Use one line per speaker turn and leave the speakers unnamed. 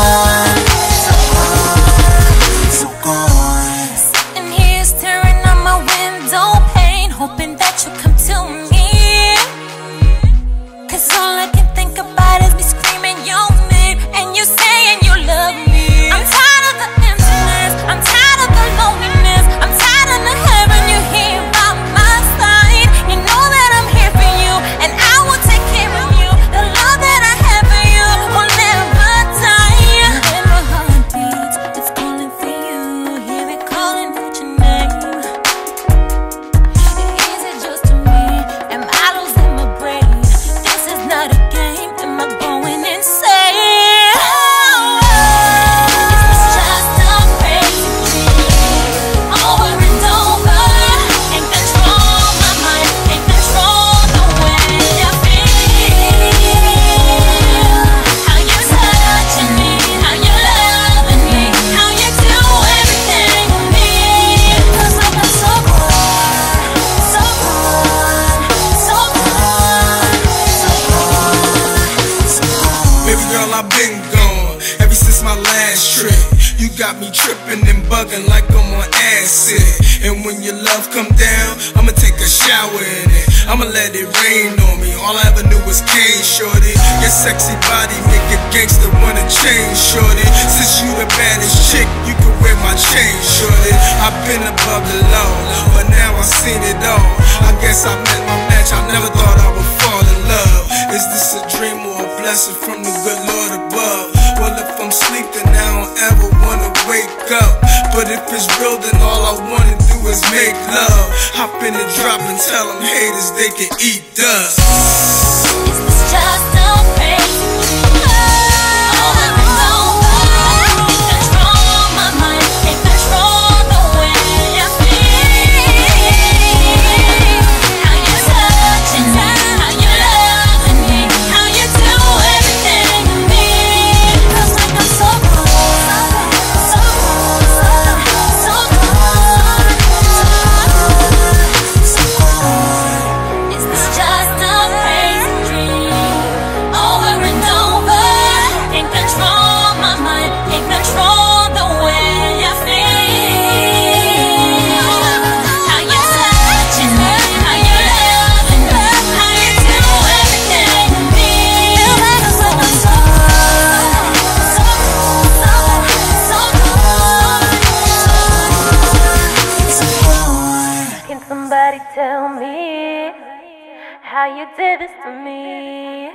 now I've been gone ever since my last trip. You got me tripping and bugging like I'm on acid. And when your love come down, I'ma take a shower in it. I'ma let it rain on me. All I ever knew was Kane, shorty. Your sexy body make a gangster wanna change, shorty. Since you the baddest chick, you can wear my chain, shorty. I've been above the law, but now I've seen it all. I guess I met my match. I never thought I would. Is this a dream or a blessing from the good Lord above? Well, if I'm sleeping, I don't ever wanna wake up. But if it's real, then all I wanna do is make love. Hop in the drop and tell them haters they can eat dust.
Is this just somebody tell me how you did this to me?